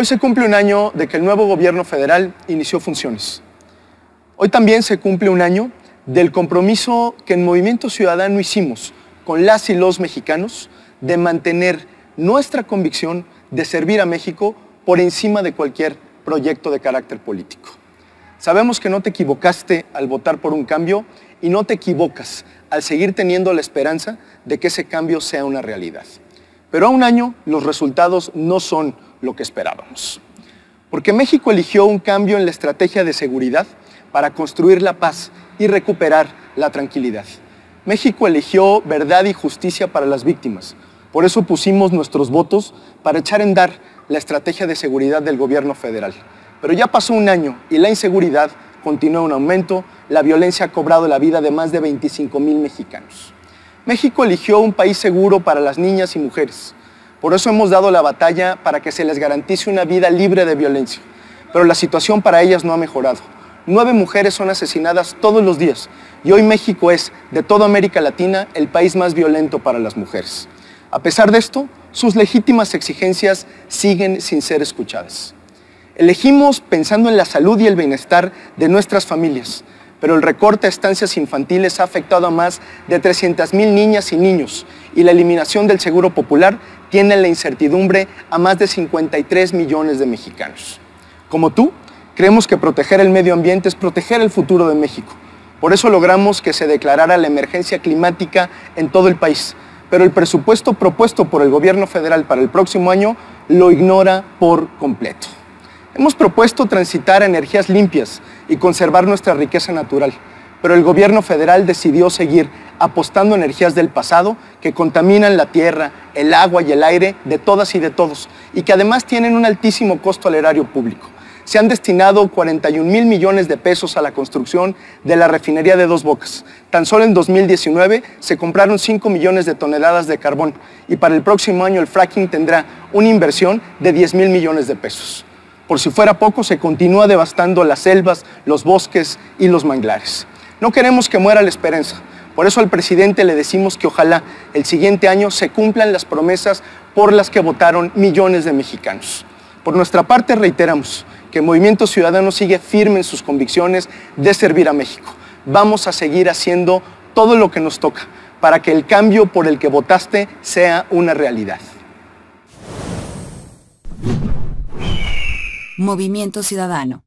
Hoy se cumple un año de que el nuevo gobierno federal inició funciones. Hoy también se cumple un año del compromiso que en Movimiento Ciudadano hicimos con las y los mexicanos de mantener nuestra convicción de servir a México por encima de cualquier proyecto de carácter político. Sabemos que no te equivocaste al votar por un cambio y no te equivocas al seguir teniendo la esperanza de que ese cambio sea una realidad. Pero a un año los resultados no son lo que esperábamos. Porque México eligió un cambio en la estrategia de seguridad para construir la paz y recuperar la tranquilidad. México eligió verdad y justicia para las víctimas. Por eso pusimos nuestros votos para echar en dar la estrategia de seguridad del gobierno federal. Pero ya pasó un año y la inseguridad continúa en aumento, la violencia ha cobrado la vida de más de 25 mil mexicanos. México eligió un país seguro para las niñas y mujeres. Por eso hemos dado la batalla para que se les garantice una vida libre de violencia. Pero la situación para ellas no ha mejorado. Nueve mujeres son asesinadas todos los días y hoy México es, de toda América Latina, el país más violento para las mujeres. A pesar de esto, sus legítimas exigencias siguen sin ser escuchadas. Elegimos pensando en la salud y el bienestar de nuestras familias, pero el recorte a estancias infantiles ha afectado a más de 300.000 niñas y niños y la eliminación del Seguro Popular tiene la incertidumbre a más de 53 millones de mexicanos. Como tú, creemos que proteger el medio ambiente es proteger el futuro de México. Por eso logramos que se declarara la emergencia climática en todo el país, pero el presupuesto propuesto por el gobierno federal para el próximo año lo ignora por completo. Hemos propuesto transitar a energías limpias y conservar nuestra riqueza natural, pero el gobierno federal decidió seguir apostando energías del pasado que contaminan la tierra, el agua y el aire de todas y de todos, y que además tienen un altísimo costo al erario público. Se han destinado 41 mil millones de pesos a la construcción de la refinería de Dos Bocas. Tan solo en 2019 se compraron 5 millones de toneladas de carbón y para el próximo año el fracking tendrá una inversión de 10 mil millones de pesos. Por si fuera poco, se continúa devastando las selvas, los bosques y los manglares. No queremos que muera la esperanza. Por eso al presidente le decimos que ojalá el siguiente año se cumplan las promesas por las que votaron millones de mexicanos. Por nuestra parte reiteramos que Movimiento Ciudadano sigue firme en sus convicciones de servir a México. Vamos a seguir haciendo todo lo que nos toca para que el cambio por el que votaste sea una realidad. Movimiento Ciudadano.